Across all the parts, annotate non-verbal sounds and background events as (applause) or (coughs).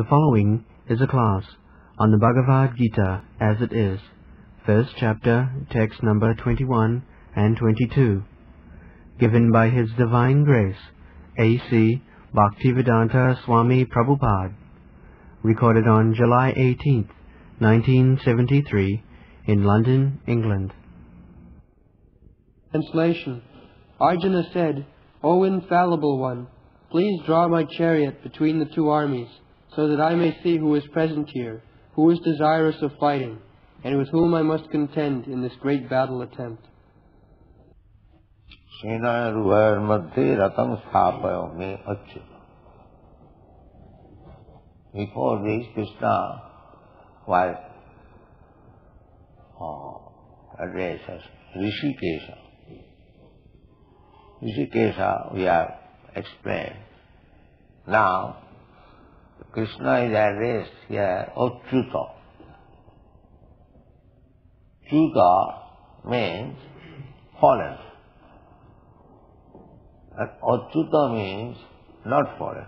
The following is a class on the Bhagavad Gita as it is, first chapter, text number 21 and 22, given by His Divine Grace, A.C. Bhaktivedanta Swami Prabhupada, recorded on July 18th, 1973, in London, England. Translation. Arjuna said, O infallible one, please draw my chariot between the two armies, so that I may see who is present here, who is desirous of fighting, and with whom I must contend in this great battle attempt. ಸೇನಾರುಹರ್ಮಧ್ಯೆ ರಥಂ ಸ್ಥಾಪಯೋ May ಅಚ್ಚು Before this, Krishna was uh, addressed as Rishikesha. Rishikesha, we have explained. Now, Krishna is addressed here Achyuta. Chuta means fallen. And Achyuta means not fallen.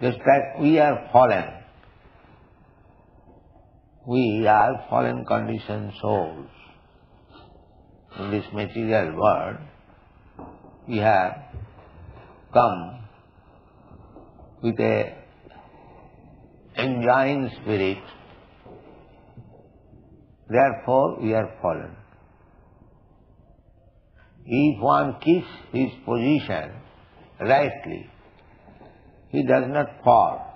Just like we are fallen. We are fallen conditioned souls. In this material world, we have come with a enjoying spirit. Therefore, we are fallen. If one keeps his position rightly, he does not fall.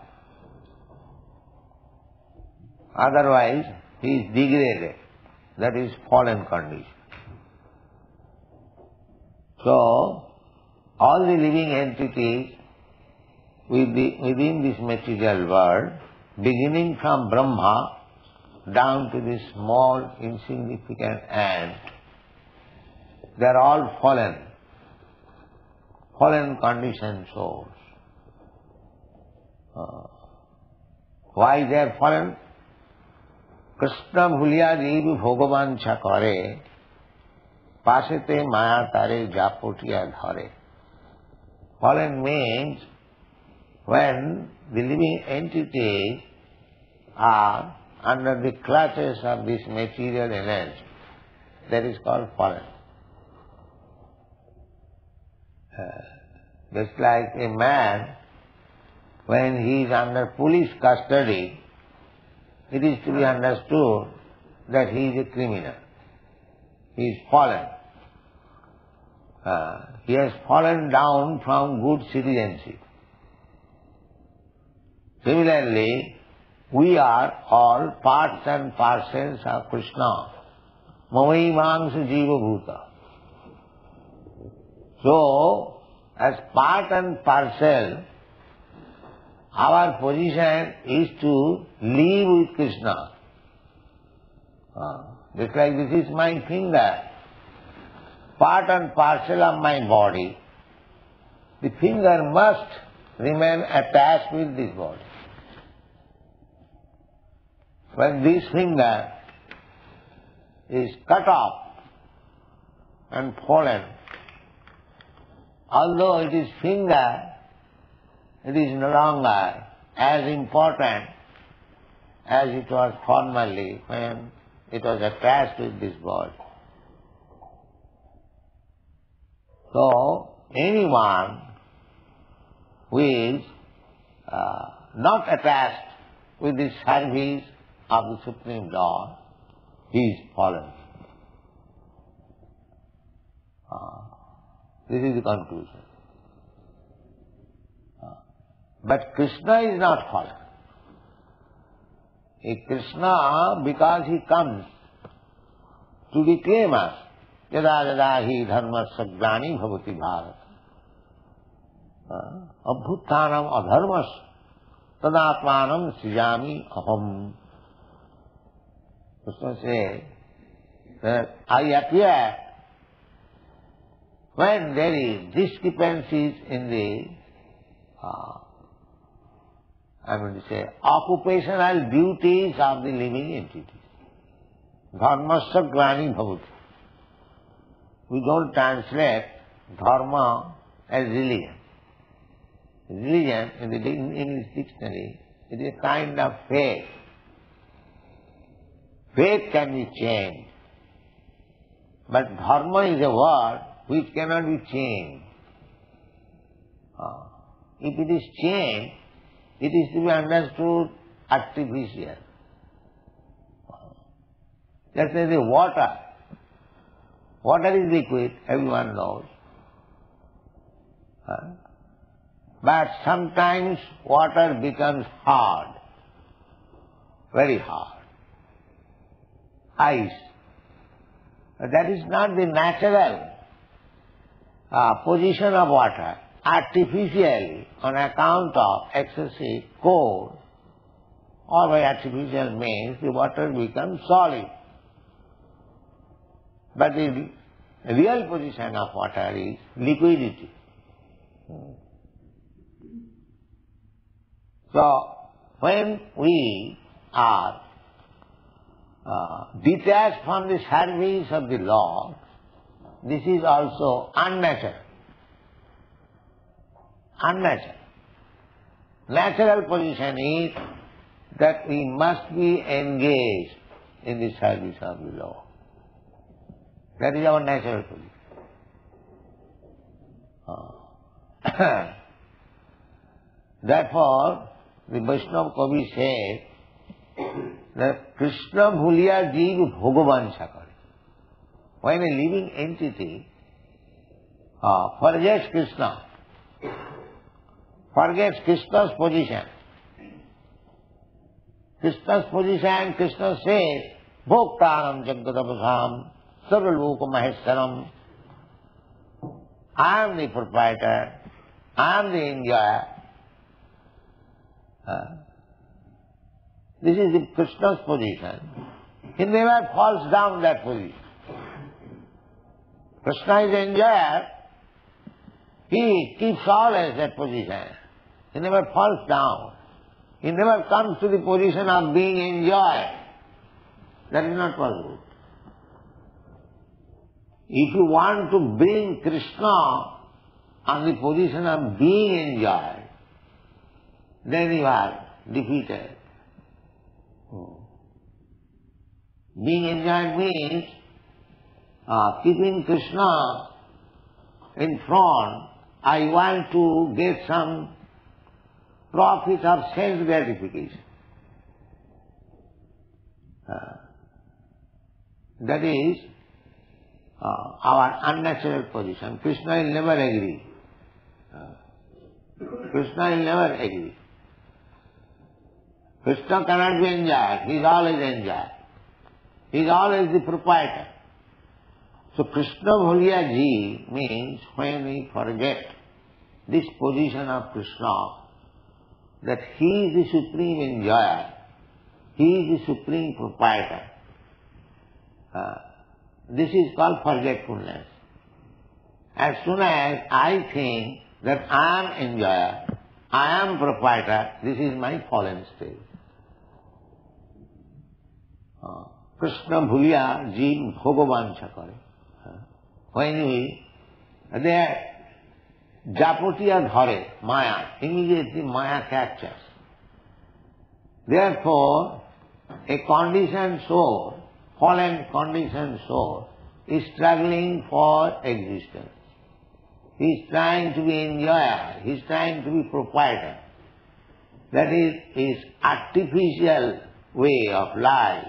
Otherwise, he is degraded. That is fallen condition. So, all the living entities within this material world, beginning from Brahma down to this small insignificant ant, they are all fallen, fallen conditioned souls. Uh, why they are fallen? Krishna Bhulyadi Bhagavan Chakare, Pasete Maya Tare Japotiya Dhare. Fallen means when the living entities are under the clutches of this material energy, that is called fallen. Uh, just like a man, when he is under police custody, it is to be understood that he is a criminal. He is fallen. Uh, he has fallen down from good citizenship. Similarly, we are all parts and parcels of Krishna. Mamaimangsa Jiva Bhuta. So, as part and parcel, our position is to live with Krishna. Uh, just like this is my finger, part and parcel of my body. The finger must remain attached with this body. When this finger is cut off and fallen, although it is finger, it is no longer as important as it was formerly when it was attached with this body. So, anyone who is uh, not attached with the service of the Supreme Lord, he is fallen. Uh, this is the conclusion. Uh, but Krishna is not fallen. A Krishna, because he comes to reclaim us, यदा यदा ही धर्म सज्ञानी भवती भारत। अभुत्थान अधर्म तदात्मान सृजामी अहम। उसमें से I appear when there is discrepancies in the I mean say occupational duties of the living entity धर्मस्व ग्लानी भवती। We don't translate dharma as religion. religion in the English dictionary, is a kind of faith. Faith can be changed. But dharma is a word which cannot be changed. Uh, if it is changed, it is to be understood artificial. Let's say the water. Water is liquid, everyone knows. But sometimes water becomes hard, very hard. Ice. That is not the natural uh, position of water. Artificially, on account of excessive cold, or by artificial means, the water becomes solid. But the real position of water is liquidity. So, when we are uh, detached from the service of the Lord, this is also unnatural. Unnatural. Natural position is that we must be engaged in the service of the Lord. That is our natural. Position. Uh, (coughs) Therefore, the Vaishnava Kavi said that Krishna bhuliya jeev bhogavansha kare. When a living entity? Uh, forgets Krishna, forgets Krishna's position, Krishna's position, Krishna says, Bhoktaram Jagadabhasam Sarvaloka Maheswaram I am the proprietor, I am the enjoyer, uh, this is the Krishna's position. He never falls down that position. Krishna is enjoyer. He keeps always that position. He never falls down. He never comes to the position of being enjoyed. That is not possible. If you want to bring Krishna on the position of being enjoyed, then you are defeated. Being enjoyed means uh, keeping Krishna in front. I want to get some profit of sense gratification. Uh, that is uh, our unnatural position. Krishna will never agree. Uh, Krishna will never agree. Krishna cannot be enjoyed. He is always enjoyed. He is always the proprietor. So Krishna Bhuliya Ji means when we forget this position of Krishna, that he is the supreme enjoyer, he is the supreme proprietor. Uh, this is called forgetfulness. As soon as I think that I am enjoyer, I am proprietor, this is my fallen state. Krishna ভুলিয়া জীব ভোগবাঞ্ছা করে when we they যাপটিয়া ধরে মায়া immediately maya captures therefore a conditioned soul fallen conditioned soul is struggling for existence. He is trying to be enjoyer he is trying to be proprietor. That is his artificial way of life.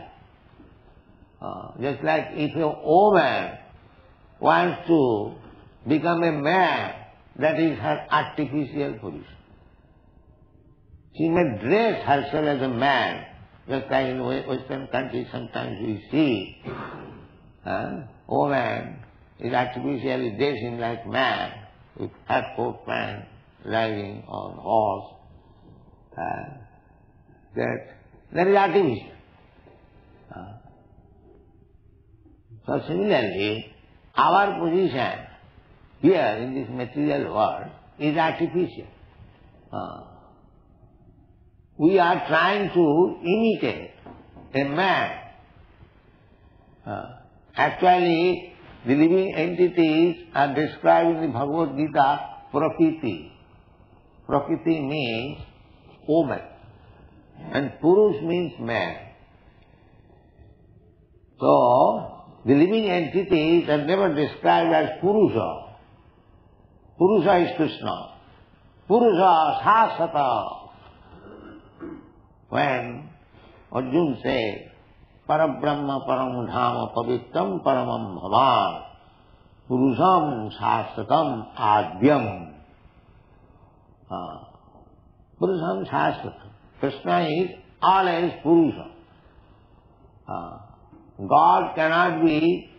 Uh, just like if a woman wants to become a man, that is her artificial position. She may dress herself as a man, just in Western countries sometimes we see uh, woman is artificially dressing like man, with hat coat pants, riding on horse. Uh, that, that is artificial. Uh, so similarly, our position here in this material world is artificial. Uh, we are trying to imitate a man. Uh, actually, the living entities are described in the Bhagavad Gita Prakriti. Prakriti means woman and Purush means man. So, the living entities are never described as Purusha. Purusha is Krishna. Purusha Sasata. When Arjuna says, Parabrahma Param Dhama Pavitram Paramam Bhavan Purusham Shastratam Adyam Purusham Shastratam Krishna is always Purusha. God cannot be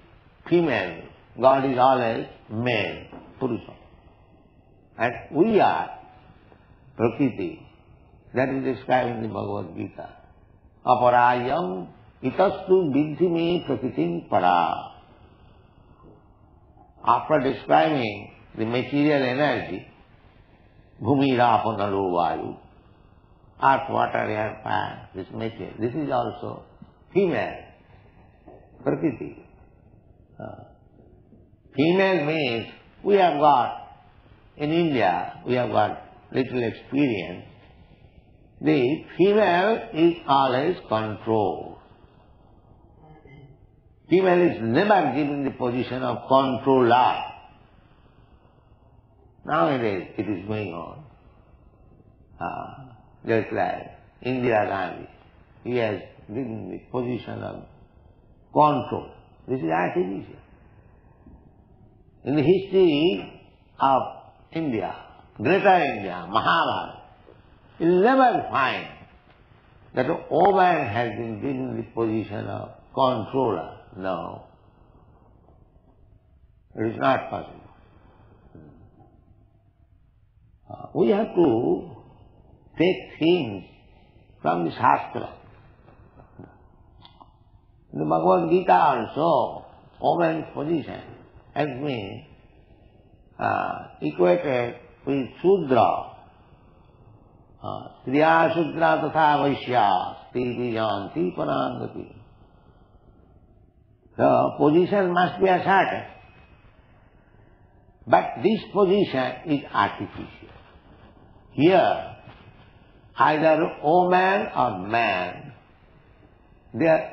female. God is always male, Purusha. And we are Prakriti. That is described in the Bhagavad Gita. Aparayam itastu vidhi me prakritim para. After describing the material energy, bhumi, rapo, nalo, vayu, earth, water, air, fire, this material, this is also female. Prakriti. Uh, female means we have got, in India, we have got little experience. The female is always controlled. Female is never given the position of controller. Nowadays it is going on. Uh, just like Indira Gandhi, he has given the position of control. This is artificial. In the history of India, Greater India, Mahabharata, you will never find that a woman has been given the position of controller. No. It is not possible. Uh, we have to take things from the Shastra. In the Bhagavad Gita also, woman's position has been uh, equated with Sudra. स्त्रिया शुद्रा तथा वैश्या स्त्री जानती परांगति The position must be a certain. But this position is artificial. Here, either woman or man, they are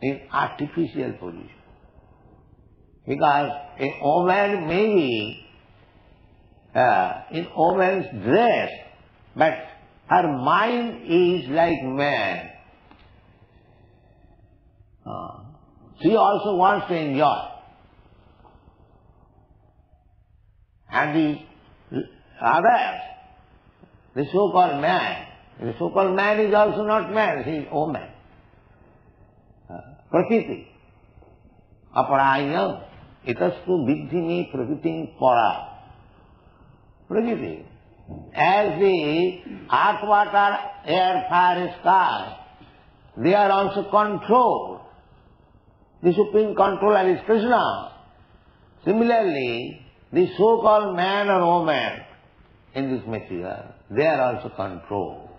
in artificial position. Because a woman may be uh, in woman's dress, but her mind is like man. Uh, she also wants to enjoy. And the others, the so-called man, the so-called man is also not man, he is woman. Prakriti. Aparayam. Itastu vidhini prakritim para. Prakriti. As the earth, water, air, fire, sky, they are also controlled. The supreme controller is Krishna. Similarly, the so-called man or woman in this material, they are also controlled.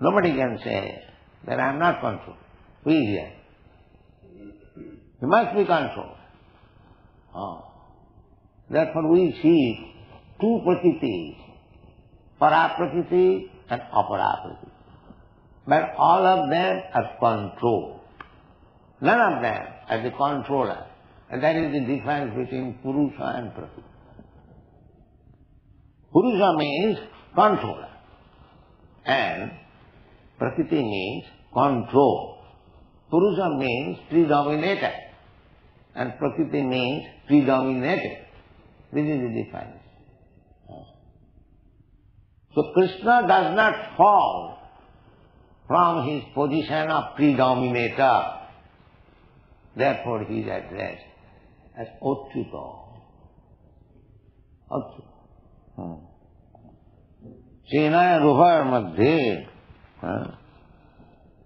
Nobody can say that I am not controlled. Is here? You must be controlled. Oh. Therefore we see two prakritis, para-prakriti and apara-prakriti. But all of them are controlled. None of them are the controller. And that is the difference between Purusha and Prakriti. Purusha means controller. And Prakriti means control. Purusha means predominated. And Prakriti means predominated. This is the difference. So Krishna does not fall from his position of predominator. Therefore he is addressed as Achyuta. Achyuta. Shenai Ruhr मध्ये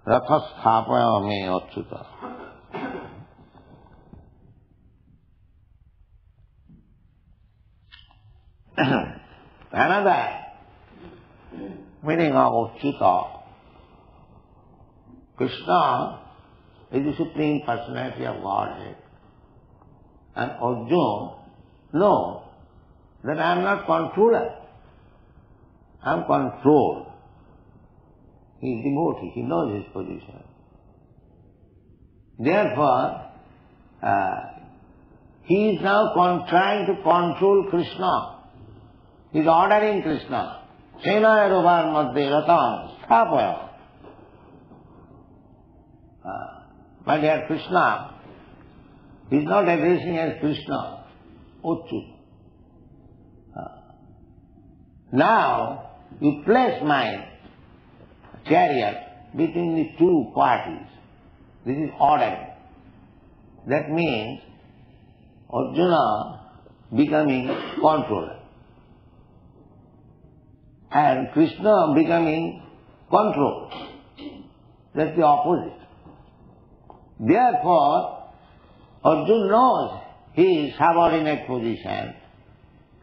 रथ स्थापय में Achyut Another meaning of Achyuta, Krishna is the Supreme Personality of Godhead. And Arjuna knows that I am not controller. I am controlled. He is devotee, he knows his position. Therefore, uh, he is now trying to control Krishna. He is ordering Krishna. Senaya rubar madhye ratam sthapaya. Uh, my dear Krishna, is not addressing as Krishna, Uchu. Uh, now, you place my chariot between the two parties. This is ordering. That means Arjuna becoming controller and Krishna becoming control. That's the opposite. Therefore, Arjuna knows his subordinate position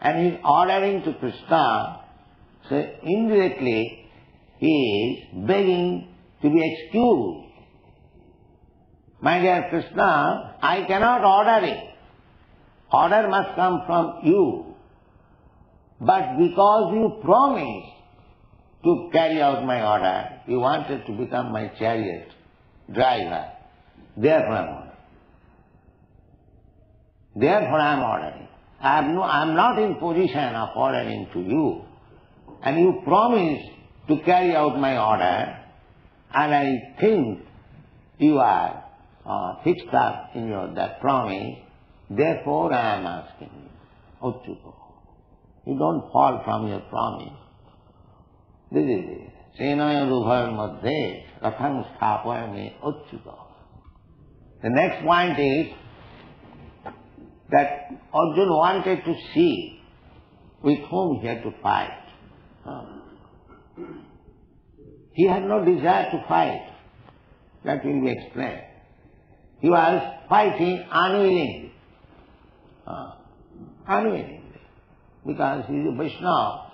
and he's ordering to Krishna, so indirectly he is begging to be excused. My dear Krishna, I cannot order it. Order must come from you. But because you promised to carry out my order, you wanted to become my chariot driver, therefore I am ordering. Therefore I am ordering. I am, no, I am not in position of ordering to you. And you promised to carry out my order, and I think you are uh, fixed up in your that promise, therefore I am asking you, Achyuta. You don't fall from your promise. This is it. Senaya rubhar madhe rathang sthapayame Achyuta. The next point is that Arjuna wanted to see with whom he had to fight. He had no desire to fight. That will be explained. He was fighting unwillingly. Unwillingly. Because he is a Vaishnava.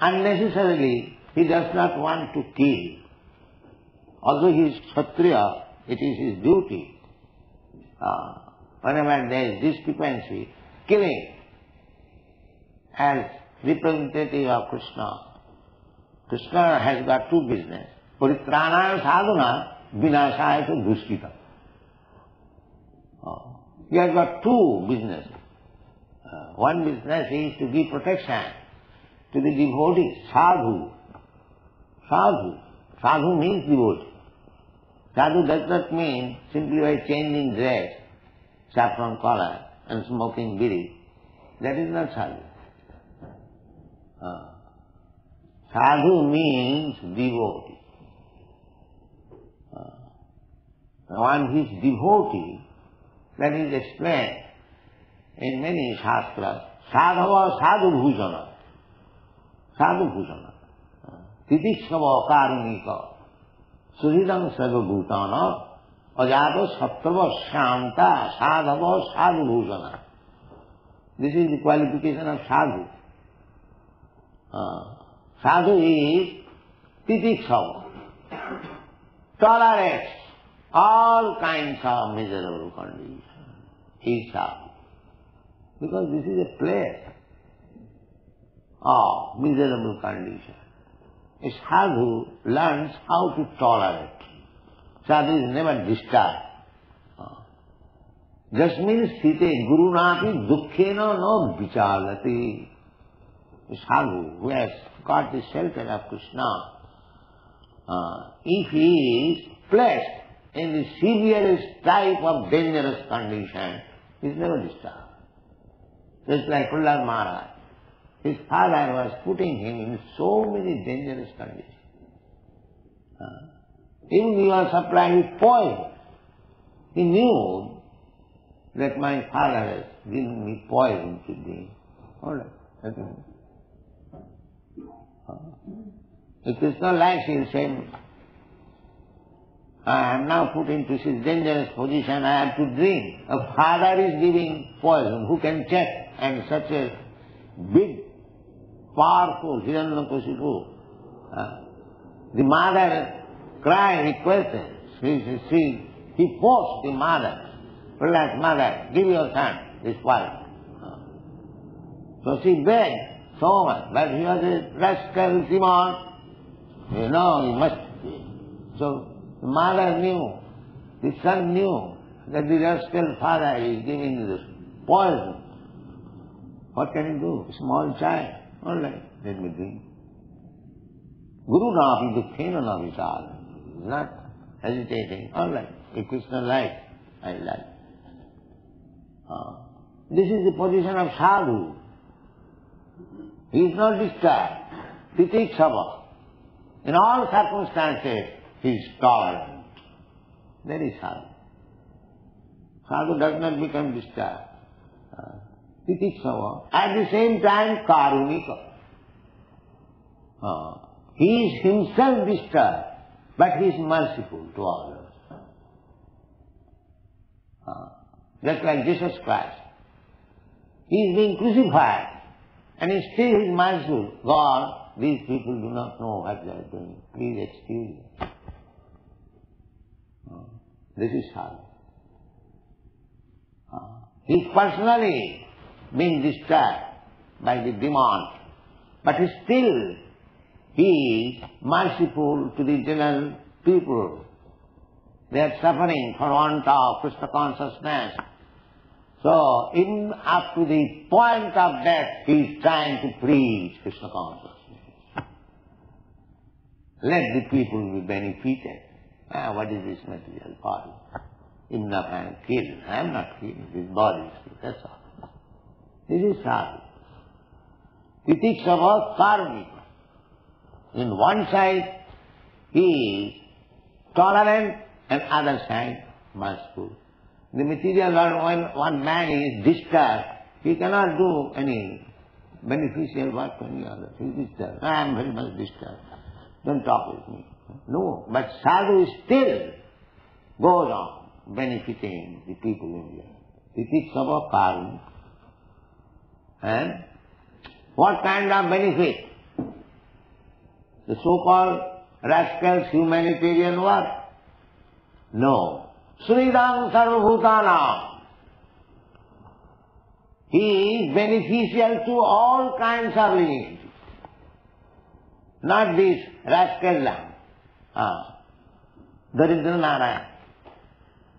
Unnecessarily, he does not want to kill. Although he is Kshatriya, it is his duty. Uh, whenever there is discrepancy, killing as representative of Krishna. Krishna has got two business. Paritranaya sadhana, vinashaya to duskita. Oh. He has got two businesses. Uh, one business is to give protection to the devotees, sadhu. Sadhu. Sadhu means devotee. Sadhu does not mean simply by changing dress, saffron color, and smoking bidi. That is not sadhu. Uh, sadhu means devotee. Uh, one who is devotee, that is explained in many shastras. Sadhava sadhu bhujana. Sadhu bhujana. Titikshava karunika. Suhridam sarvabhutana. Ajato sattva shanta sadhava sadhu bhujana. This is the qualification of sadhu. Uh, sadhu is titikshava. Tolerates all kinds of miserable conditions. He is sadhu. Because this is a place of miserable condition. A sadhu learns how to tolerate. Sadhu is never disturbed. Jasmin sthite gurunapi dukkhena no vichalati. A sadhu who has got the shelter of Krishna, uh, if he is placed in the severest type of dangerous condition, he is never disturbed. Just like Prahlad Maharaj. His father was putting him in so many dangerous conditions. Uh, even he was supplied with poison. He knew that my father has given me poison to drink. All right. Okay. Uh, if Krishna likes, he will say, I am now put into this dangerous position, I have to drink. A father is giving poison, who can check? And such a big, powerful Hiranyakashipu, uh, the mother cried, requested, she, she, he forced the mother, Prahlad's mother, give your son this poison. Uh, So she begged so much, but he was a rascal demon. You know, he must. So the mother knew, the son knew that the rascal father is giving this poison. What can he do? Small child. All right, let me drink. Guru Napi Dukkhena Navisal. He's not hesitating. All right, if Krishna likes, I like. Uh, this is the position of sadhu. He is not disturbed. Titiksava. In all circumstances, he is tolerant. That is sadhu. Does not become disturbed. Uh, Titiksava. At the same time, karunika. Uh, he is himself disturbed, but he is merciful to others. Uh, just like Jesus Christ. He is being crucified, and he still is merciful. God, these people do not know what they are doing. Please excuse them. This is how. Uh, he is personally being disturbed by the demand, but still he is merciful to the general people. They are suffering for want of Krishna consciousness. So, even up to the point of death, he is trying to preach Krishna consciousness. Let the people be benefited. Ah, what is this material body? Enough I am. I am not killed. This body is killed. That's all. This is sadhu. Titiksava karmika. In one side, he is tolerant and other side, merciful. The material world, when one man is disturbed, he cannot do any beneficial work to any other. He is disturbed. I am very much disturbed. Don't talk with me. No, but sadhu still goes on benefiting the people in the It is about karma. And what kind of benefit? The so-called rascals humanitarian work? No. Sridham Sarvabhutanam. He is beneficial to all kinds of living. Not this rascal lamb. Ah. Daridra Narayan.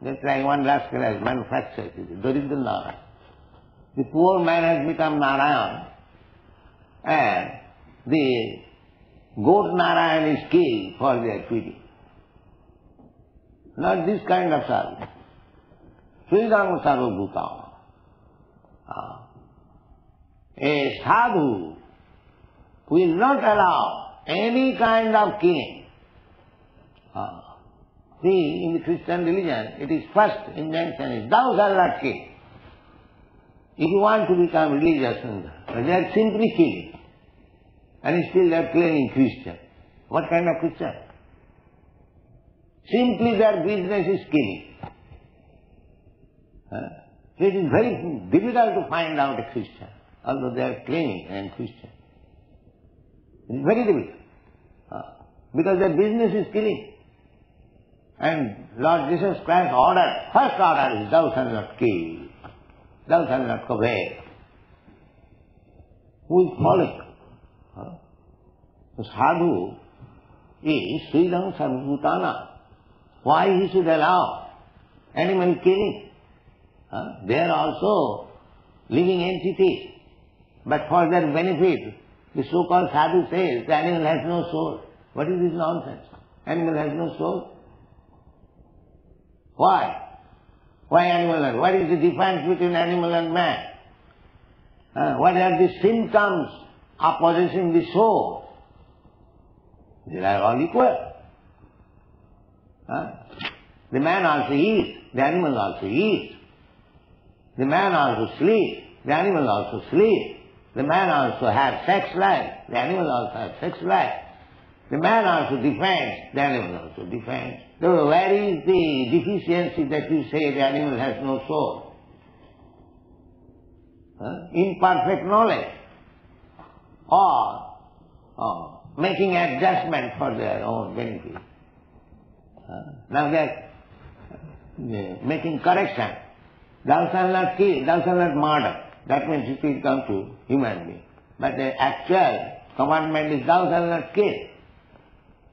Just like one rascal has manufactured it. Daridra Narayan. The poor man has become Narayan and the goat Narayan is killed for their pity. Not this kind of. Sridham Sarvabhutam. Ah. A sadhu will not allow any kind of killing. Ah. See, in the Christian religion, it is first injunction is, thou shalt not kill. If you want to become religious, they are simply killing. And still they are claiming Christian. What kind of Christian? Simply their business is killing. Huh? It is very difficult to find out a Christian, although they are claiming I Christian. It is very difficult. Huh? Because their business is killing. And Lord Jesus Christ ordered, first order is thou shalt not kill, thou shalt not covet. Who is following? Huh? So sadhu is Sridham Sarvabhutana. Why he should allow animal killing? Huh? They are also living entities. But for their benefit, the so-called sadhu says the animal has no soul. What is this nonsense? Animal has no soul. Why? Why animal and what is the difference between animal and man? Uh, what are the symptoms of possessing the soul? They are all equal. The man also eats, the animal also eats. The man also sleeps, the animal also sleeps. The man also has sex life, the animal also has sex life. The man also defends, the animal also defends. So where is the deficiency that you say the animal has no soul? Huh? Imperfect knowledge. Or, or making adjustment for their own benefit. Huh? Now they are uh, making correction. Thou shalt not kill, thou shalt not murder. that means it will come to human being. But the actual commandment is thou shalt not kill.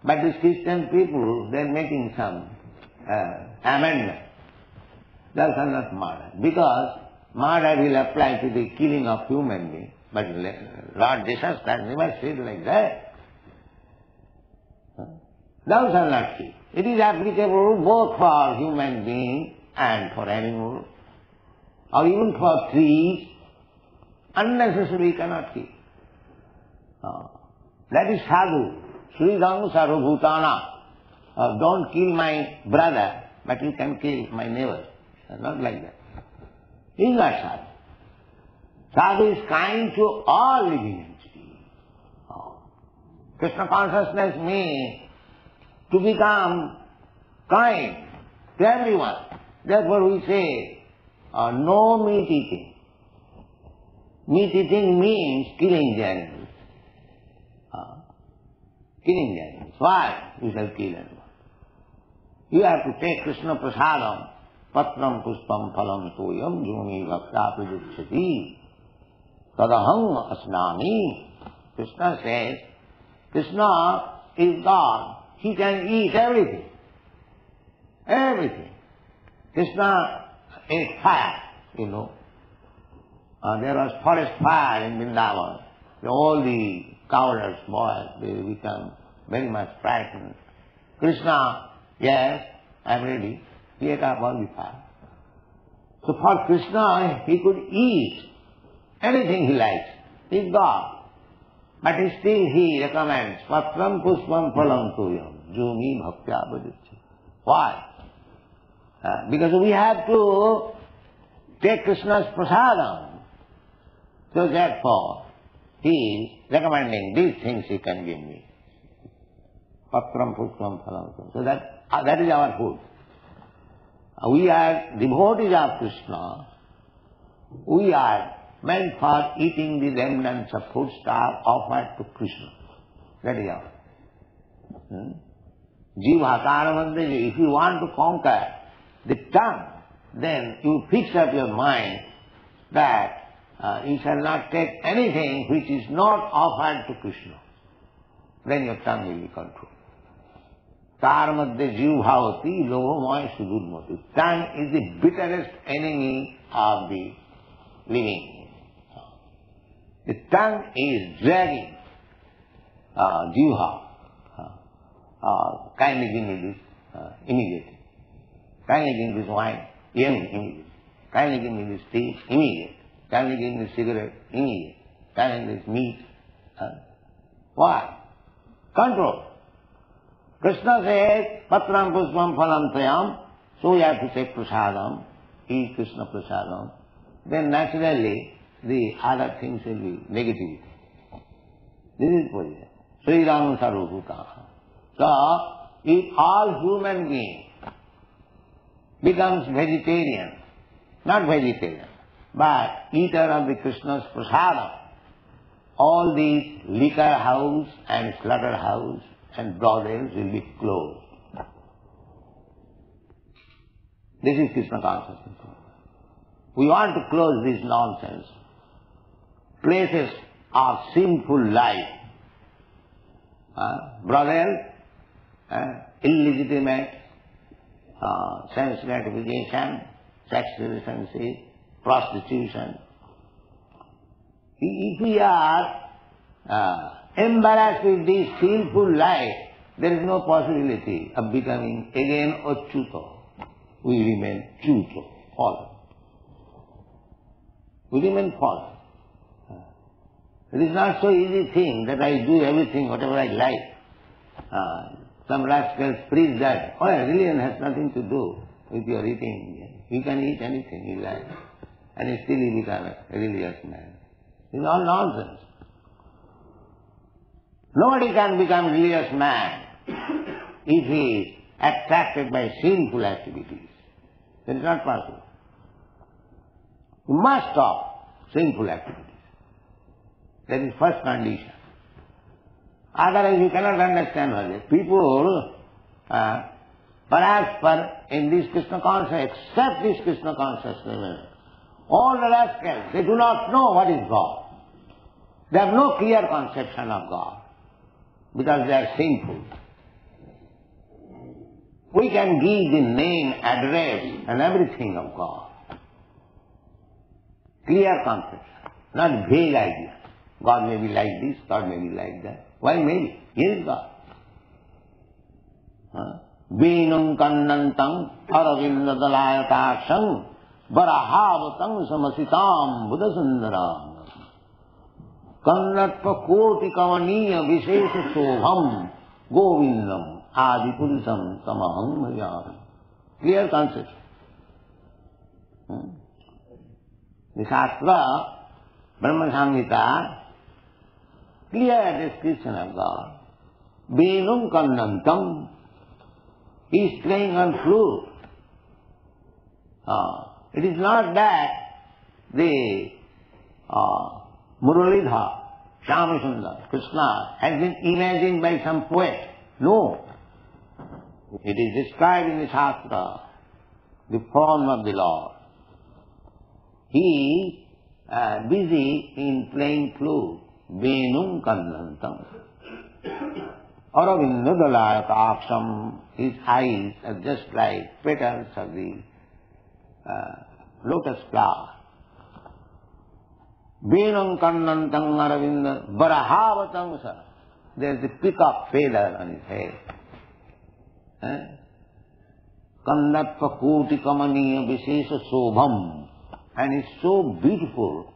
But these Christian people, they are making some uh, amendment. Thou shalt not murder. Because murder will apply to the killing of human being. But Lord Jesus Christ never said like that. Thou shalt not kill. It is applicable both for human being and for animals, or even for trees. Unnecessarily cannot kill. Uh, that is sadhu. Sridham sarvabhutana. Uh, don't kill my brother, but you can kill my neighbor. Uh, not like that. He is not sadhu. Sadhu is kind to all living entities. Uh, Krishna consciousness means to become kind to everyone. Therefore we say, uh, no meat eating. Meat eating means killing the. Killing the animals. Why you shall kill animals? You have to take Krishna prasadam, patram puspam phalam toyam jumi bhakta pradukshati tadaham asnami. Krishna says, Krishna is God. He can eat everything. Everything. Krishna ate fire, you know. Uh, there was forest fire in Vrindavan. All the cowards, boys, they become very much frightened. Krishna, yes, I'm ready. He ate up all the fire. So for Krishna, he could eat anything he likes. He's God. But still he recommends, Patram puspam phalam tuyam, jumi bhaktya bhajitya. Why? Uh, because we have to take Krishna's prasadam. So therefore, he recommending these things he can give me. Patram puspam phalam. So that, uh, that is our food. Uh, we are devotees of Krishna. We are meant for eating the remnants of food stuff offered to Krishna. That is all. Hmm? Jiva if you want to conquer the tongue, then you fix up your mind that uh, you shall not take anything which is not offered to Krishna. Then your tongue will be controlled. তার মধ্যে জীব ভাবতি লোভময় সুদূরমতি tongue is the bitterest enemy of the living the tongue is dragging uh, jiva. Uh, uh, kindly give me this uh, immediately. Kindly give me this wine, immediately. Kindly give me this tea, immediate. Give me this cigarette. Kindly give me this meat. Uh, why? Control. Krishna says, Patram Puspam Phalam Tayam, so you have to take prasadam, eat Krishna prasadam. Then naturally, the other things will be negative. This is position. Sri Ram Sarvabhuta. So, if all human beings becomes vegetarian, not vegetarian, but eater of the Krishna's prasadam, all these liquor house and slaughter house and brothels will be closed. This is Krishna consciousness. We want to close this nonsense places of sinful life. Uh, brothel, uh, illegitimate uh, sense gratification, sex relationship, prostitution. If we are uh, embarrassed with this sinful life, there is no possibility of becoming again a Achyuta. We remain Chuto, fallen. We remain fallen. It is not so easy thing that I do everything, whatever I like. Uh, some rascals preach that, oh, religion has nothing to do with your eating. You can eat anything you like. And he's still a religious man. It's all nonsense. Nobody can become religious man (coughs) if he is attracted by sinful activities. That is not possible. You must stop sinful activities. That is first condition. Otherwise you cannot understand this. People, uh, perhaps for, in this Krishna consciousness, accept this Krishna consciousness All the rascals, they do not know what is God. They have no clear conception of God because they are sinful. We can give the name, address and everything of God. Clear conception, not vague idea. God may be like this, God may be like that. Why maybe? Here is God. Venum kannantam aravindalayataksam varahavatam बराहावतं समसितां बुधसुन्दराम् कन्नट्पकोटिकवनीय विशेषशोभम् गोविन्दम् आदिपुरुषम् तमहं भजामि हम्म। Clear concept shastra Brahma Samhita clear description of God वेणुम कन्नंतम इज़ प्लेइंग ऑन फ्लूट हाँ। It is not that the uh, Muralidha, Shyamasundar, Krishna has been imagined by some poet. No. It is described in the Shastra, the form of the Lord. He uh, busy in playing flute, Venum Kvanantam. Aravinda Dalayataksham, his eyes are just like petals of the lotus flower. Venam Kannantang Aravinda Varahavatam sir. There is a peacock feather on his head. Eh? Kandarpa Koti Kamaniya Vishesha Sobham. And is so beautiful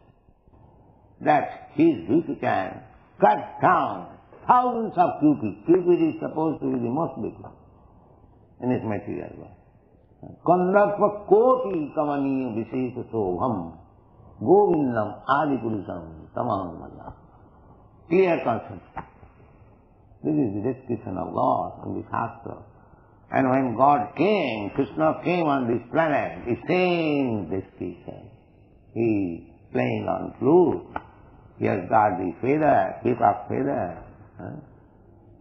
that his beauty can cut down thousands of Cupid. Cupid is supposed to be the most beautiful in its material world. Kandarpa Koti Kamaniya Vishesha Sobham. Govindam Adipurusam Tamam Malla. Clear concept. This is the description of God in the Shastra. And when God came, Krishna came on this planet, the same description. He playing on flute. He has got the feather, peacock feather.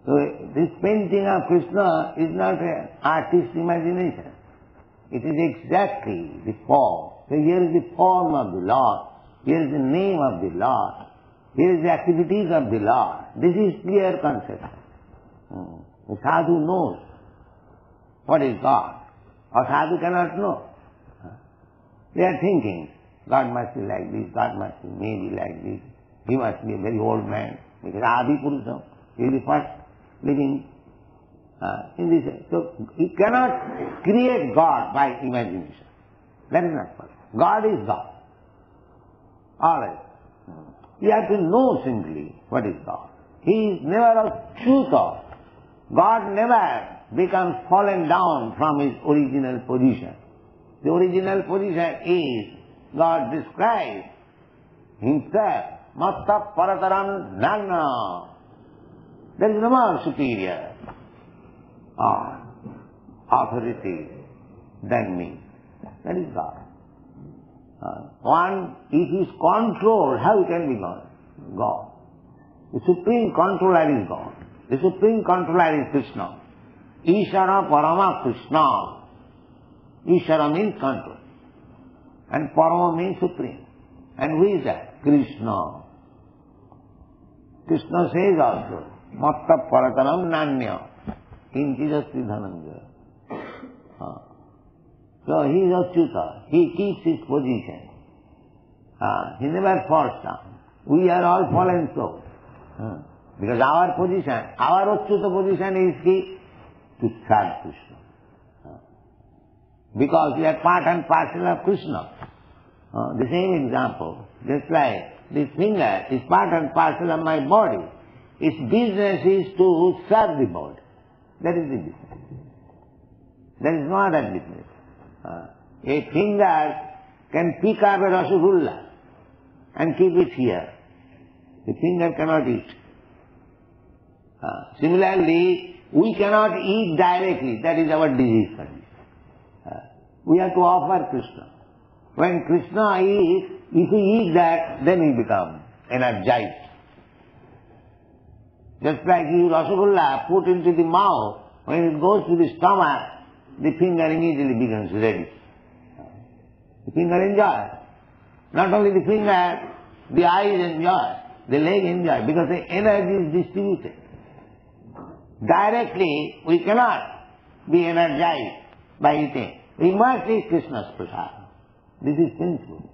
So this painting of Krishna is not an artist's imagination. It is exactly the form. So here is the form of the Lord. Here is the name of the Lord. Here is the activities of the Lord. This is clear concept. Hmm. The sadhu knows what is God. A sadhu cannot know. They are thinking, God must be like this, God must be maybe like this. He must be a very old man. Because Adi Purusam, he is the first living uh, in this. So he cannot create God by imagination. That is not possible. God is God. Alright. You have to know simply what is God. He is never of true thought. God never becomes fallen down from his original position. The original position is God describes himself, Matta Parataram Nagna. There is no more superior uh, authority than me. That is God. Uh, one, if he is controlled, how can be God? God. The supreme controller is God. The supreme controller is Krishna. Ishvara Parama Krishna. Ishvara means control. And Parama means supreme. And who is that? Krishna. Krishna says also, Matta Parataram Nanya. Kinchidasri Dhananja. Uh, so he is Achyuta. He keeps his position. Uh, he never falls down. We are all fallen. Uh, because our position, our Achyuta position is ki, to serve Krishna. Because we are part and parcel of Krishna. The same example, just like this finger is part and parcel of my body. Its business is to serve the body. That is the business. There is no other business. Uh, a finger can pick up a rasagulla and keep it here. The finger cannot eat. Uh, similarly, we cannot eat directly. That is our disease condition. Uh, we have to offer Krishna. When Krishna eats, if we eat that, then we become energized. Just like you rasagulla put into the mouth, when it goes to the stomach, the finger immediately becomes ready. The finger enjoys. Not only the finger, the eyes enjoy, the leg enjoy, because the energy is distributed. Directly, we cannot be energized by eating. We must eat Krishna's prasad. This is principle.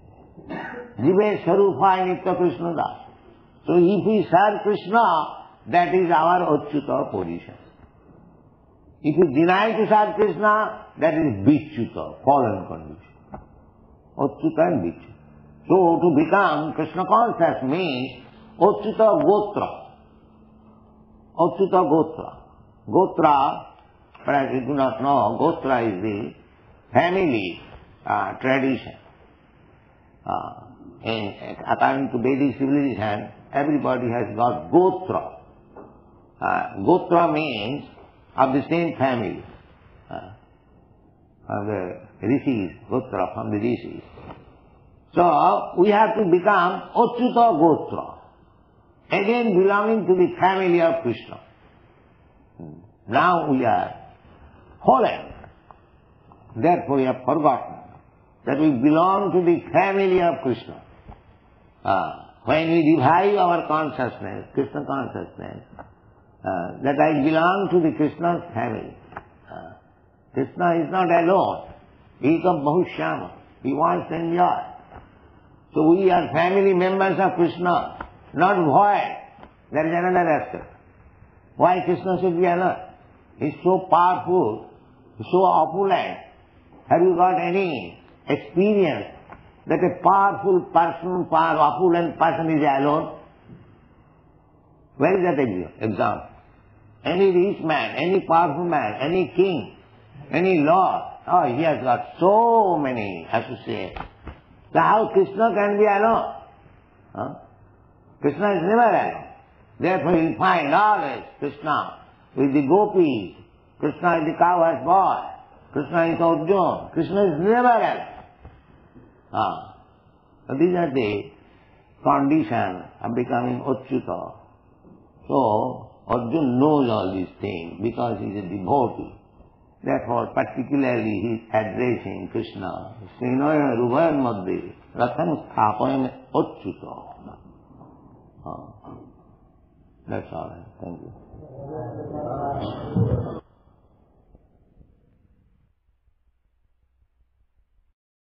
Jive Sarupaya Nitya Krishna Das. So if we serve Krishna, that is our Achyuta position. If you deny to serve Krishna, that is Vichyuta, fallen condition. Achyuta and Vichyuta. So to become Krishna conscious means Achyuta Gotra. Achyuta Gotra. Gotra, perhaps you do not know, Gotra is the family uh, tradition. Uh, in, according to Vedic civilization, everybody has got Gotra. Uh, Gotra means of the same family. Uh, of the rishis, Gotra from the rishis. So, we have to become Achyuta Gotra. Again belonging to the family of Krishna. Now we are fallen. Therefore we have forgotten that we belong to the family of Krishna. Uh, when we revive our consciousness, Krishna consciousness, uh, that I belong to the Krishna's family. Uh, Krishna is not alone. Ekam Bahushyama. He wants enjoy. So we are family members of Krishna, not void. There is another aspect. Why Krishna should be alone? He is so powerful, so opulent. Have you got any experience that a powerful person, power, opulent person is alone? Where is that example? Any rich man, any powerful man, any king, any lord, oh, he has got so many associates. So how Krishna can be alone? Huh? Krishna is never alone. Therefore you will find always Krishna with the gopis. Krishna is the cowherd boy. Krishna is Arjuna. Krishna is never alone. Ah. So these are the conditions of becoming Achyuta. So Arjuna knows all these things because he is a devotee. Therefore, particularly he is addressing Krishna. Srinoya Ruvayan Madhya Rathan Sthapayan Achyuta. That's all. Thank you.